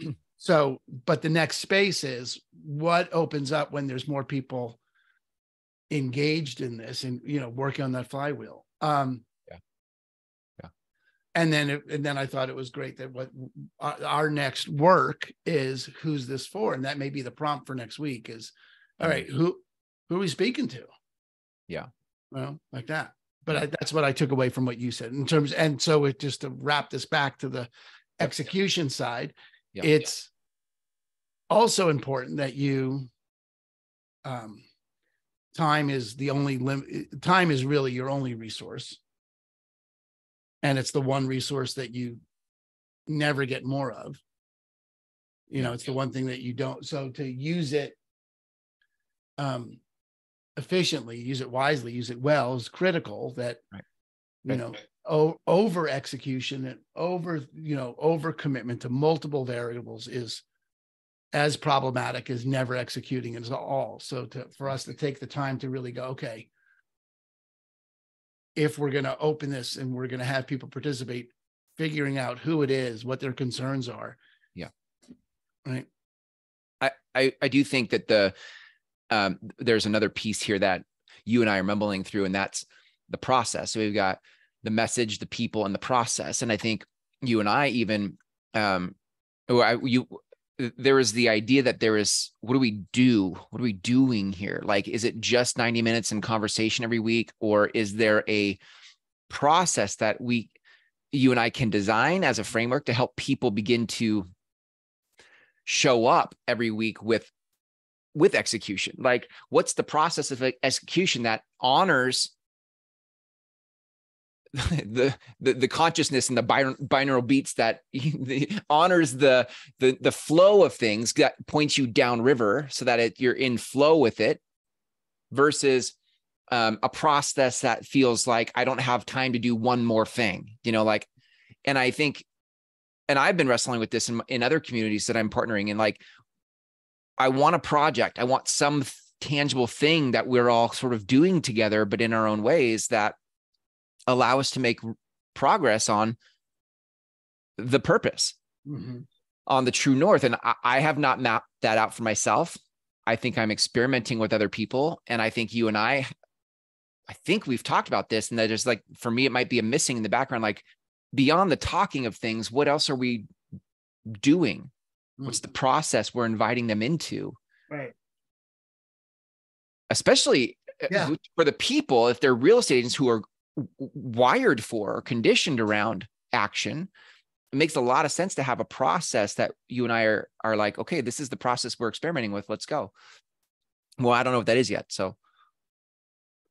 So, but the next space is what opens up when there's more people engaged in this and you know working on that flywheel. Um. And then it, and then I thought it was great that what our, our next work is who's this for and that may be the prompt for next week is all right, who who are we speaking to? Yeah. Well, like that. But I, that's what I took away from what you said in terms. And so it just to wrap this back to the execution side, Yeah. it's also important that you um time is the only limit time is really your only resource and it's the one resource that you never get more of. You know it's the one thing that you don't so to use it um efficiently use it wisely use it well is critical that Right. you know o- over execution and over you know over commitment to multiple variables is as problematic as never executing at all. So to for us to take the time to really go okay if we're going to open this and we're going to have people participate figuring out who it is what their concerns are Yeah. right I, I I do think that the um there's another piece here that you and I are mumbling through, and that's the process. So we've got the message, the people, and the process. And I think you and I even um I you there is the idea that there is what do we do? What are we doing here? Like, is it just 90 minutes in conversation every week, or is there a process that we you and I can design as a framework to help people begin to show up every week with with execution like what's the process of execution that honors the the, consciousness and the binaural beats that honors the, the the flow of things that points you downriver so that it, you're in flow with it versus um, a process that feels like i don't have time to do one more thing you know like and i think and I've been wrestling with this in, in other communities that I'm partnering in. Like, I want a project, I want some th- tangible thing that we're all sort of doing together, but in our own ways that allow us to make progress on the purpose, Mhm. on the true north. And I, I have not mapped that out for myself. I think I'm experimenting with other people. And I think you and I, I think we've talked about this, and that is like, for me, it might be a missing in the background. Like, beyond the talking of things, what else are we doing? What's the process we're inviting them into? right Especially uh, Yeah. for the people, if they're real estate agents who are wired for or conditioned around action, it makes a lot of sense to have a process that you and I are are like, okay, this is the process we're experimenting with. Let's go. Well, I don't know what that is yet. So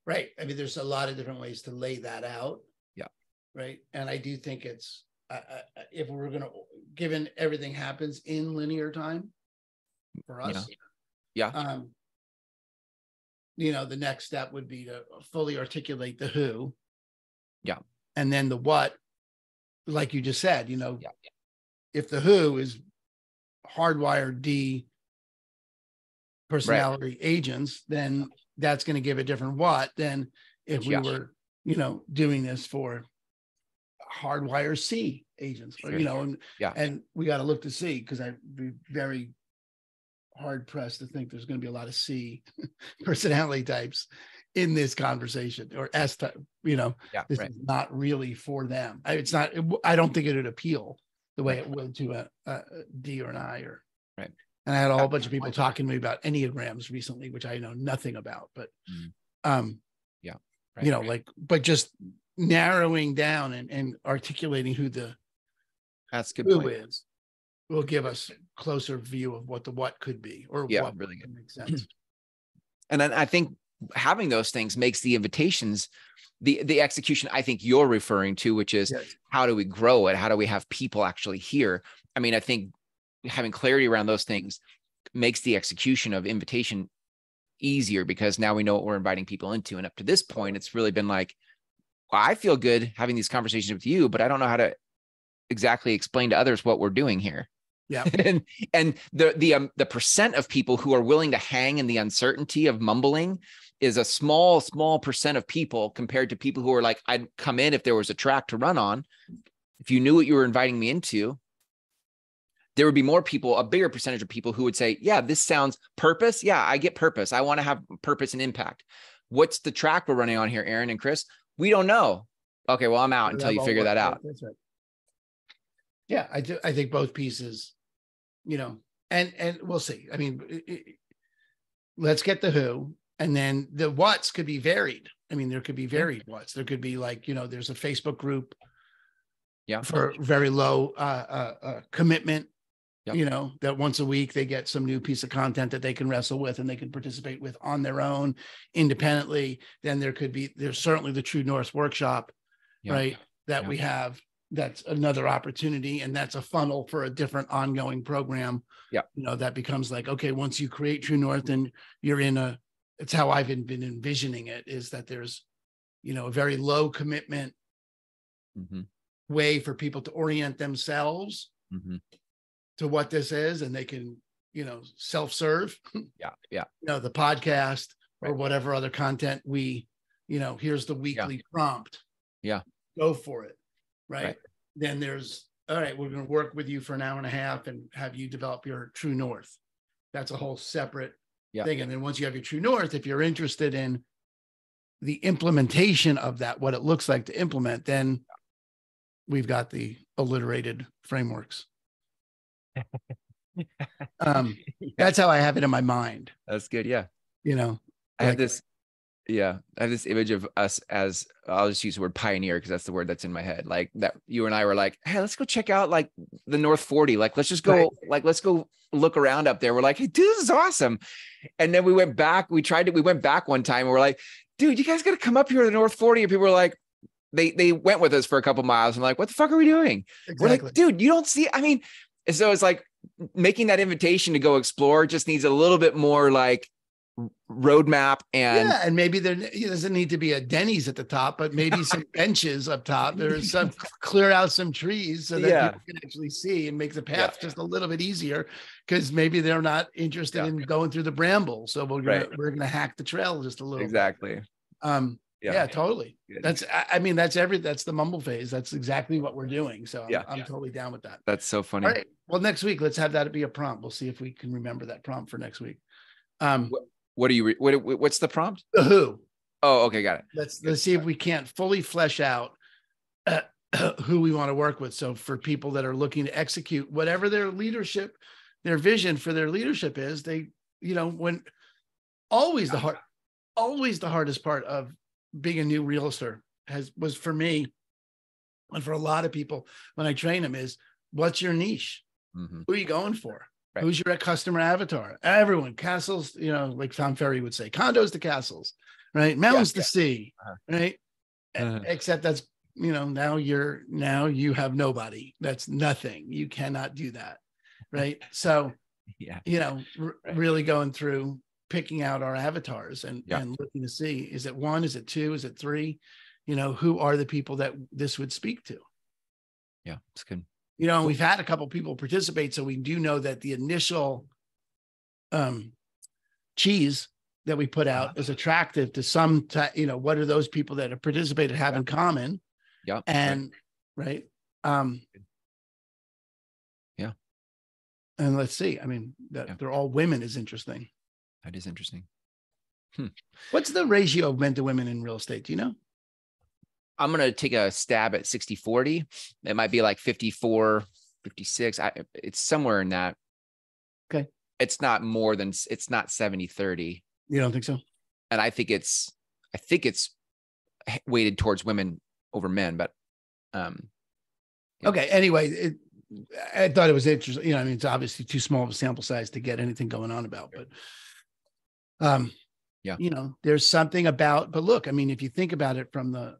Right. I mean, there's a lot of different ways to lay that out. Yeah. Right. And I do think it's, I- if we're going to, given everything happens in linear time for us. Yeah. Um, you know, the next step would be to fully articulate the who. Yeah. And then the what, like you just said, you know, Yeah. if the who is hardwired D personality agents, then that's going to give a different what than if we Yes. were, you know, doing this for hardwire C agents, Sure. you know, and Yeah. and we got to look to see because I'd be very hard pressed to think there's going to be a lot of C personality types in this conversation or S type. You know, Yeah. this Right. is not really for them. I, it's not. It, I don't think it would appeal the way it would to a, a D or an I or. Right. And I had a whole bunch of people talking to me about enneagrams recently, which I know nothing about, but Mm. um, yeah Right. you know, like, but just narrowing down and, and articulating who the That's good who point. is will give us closer view of what the what could be or Yeah, what really good. makes sense. and then I think having those things makes the invitations, the the execution I think you're referring to, which is Yes. how do we grow it? How do we have people actually here? I mean, I think having clarity around those things makes the execution of invitation easier because now we know what we're inviting people into. And up to this point, it's really been like, well, I feel good having these conversations with you, but I don't know how to exactly explain to others what we're doing here. Yeah. and and the the um, the percent of people who are willing to hang in the uncertainty of mumbling is a small small percent of people compared to people who are like I'd come in if there was a track to run on if you knew what you were inviting me into there would be more people a bigger percentage of people who would say yeah this sounds purpose yeah I get purpose I want to have purpose and impact what's the track we're running on here Aaron and Chris we don't know okay well I'm out until you figure that out. That's right. Yeah, I do. I think both pieces, you know, and and we'll see. I mean, it- it- let's get the who, and then the what's could be varied. I mean, there could be varied what's. There could be like you know, there's a Facebook group yeah for very low uh, uh, uh, commitment. Yep. You know that once a week they get some new piece of content that they can wrestle with and they can participate with on their own independently. Then there could be there's certainly the True North workshop, right? That we have. That's another opportunity, and that's a funnel for a different ongoing program. Yeah. You know that becomes like okay, once you create True North, and you're in a. It's how I've been, been envisioning it is that there's, you know, a very low commitment Mhm. way for people to orient themselves Mhm. to what this is and they can you know self-serve you yeah yeah know the podcast or whatever other content we you know here's the weekly prompt Yeah. go for it right, Right. then there's all right we're going to work with you for an hour and a half and have you develop your true north that's a whole separate Yeah. thing. And then once you have your true north if you're interested in the implementation of that what it looks like to implement then we've got the alliterated frameworks. Um that's how i have it in my mind. That's good yeah. You know I have this, yeah, I have this image of us as I'll just use the word pioneer because that's the word that's in my head. Like that, you and I were like, hey, let's go check out like the North 40. Like, let's just go, Right. like, let's go look around up there. We're like, hey, dude, this is awesome. And then we went back, we tried to, we went back one time and we're like, dude, you guys got to come up here to the North 40. And people were like, they they went with us for a couple miles and like, what the fuck are we doing? We're like, dude, you don't see. I mean, so it's like making that invitation to go explore just needs a little bit more like roadmap and yeah, and maybe there doesn't need to be a Denny's at the top, but maybe some benches up top. There's some clear out some trees so that Yeah. people can actually see and make the Yeah. path just a little bit easier because maybe they're not interested Yeah. in going through the bramble. So we're gonna Right. we're gonna hack the trail just a little bit. exactly. Um yeah, totally. Good. That's I, mean that's every that's the mumble phase. That's exactly what we're doing. So I'm, Yeah. I'm Yeah. totally down with that. That's so funny. All right. Well, next week, let's have that be a prompt. We'll see if we can remember that prompt for next week. Um, What do you? Re- what, what's the prompt? the who. Oh, okay, got it. Let's let's see if we can't fully flesh out uh, who we want to work with. So for people that are looking to execute whatever their leadership, their vision for their leadership is, they you know when always the hard, always the hardest part of being a new realtor has was for me, and for a lot of people when I train them is what's your niche Mhm. who are you going for? Right. Who's your customer avatar? Everyone, castles, you know, like Tom Ferry would say, condos to castles, right? Mountains to yeah. sea, Uh-huh. right? Uh-huh. Except that's, you know, now you're, now you have nobody. That's nothing. You cannot do that, right? So, Yeah, you know, r- Right. really going through picking out our avatars and, Yeah. and looking to see, is it one, is it two, is it three? You know, who are the people that this would speak to? yeah, it's good. You know, we've had a couple people participate, so we do know that the initial um cheese that we put out is attractive to some ti- you know, what are those people that have participated have in common? Yeah. And right. Um, Yeah. And let's see. I mean, that Yeah. they're all women is interesting. That is interesting. What's the ratio of men to women in real estate? Do you know? I'm going to take a stab at 60 40. It might be like 54, 56. I, it's somewhere in that. Okay. It's not more than, it's not 70 30. You don't think so? And I think it's, I think it's weighted towards women over men, but um, Yeah. Okay. Anyway, it, I thought it was interesting. You know, I mean, it's obviously too small of a sample size to get anything going on about, but um, Yeah. you know, there's something about. But look, I mean, if you think about it from the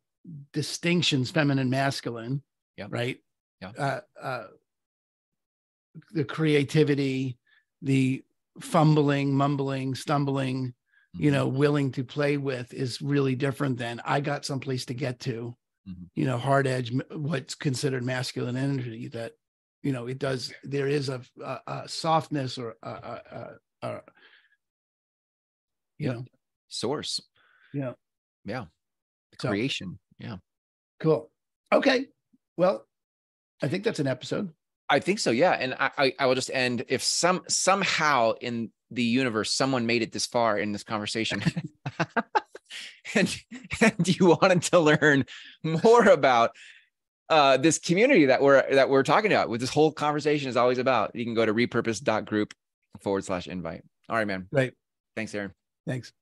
distinctions, feminine, masculine, Yeah. right? Yeah. Uh, uh, the creativity, the fumbling, mumbling, stumbling, you mhm. know, willing to play with is really different than I got someplace to get to, Mhm. you know, hard edge, what's considered masculine energy that, you know, it does, there is a, a, a softness or a, a, a, a you Yeah. know, source. Yeah. Yeah. The So- creation. Yeah. cool. Okay. Well, I think that's an episode. I think so. Yeah. And I, I, I will just end if some, somehow in the universe, someone made it this far in this conversation and, and you wanted to learn more about uh, this community that we're, that we're talking about with this whole conversation is always about, you can go to repurpose.group forward slash invite. All right, man. Right. Thanks, Aaron. Thanks.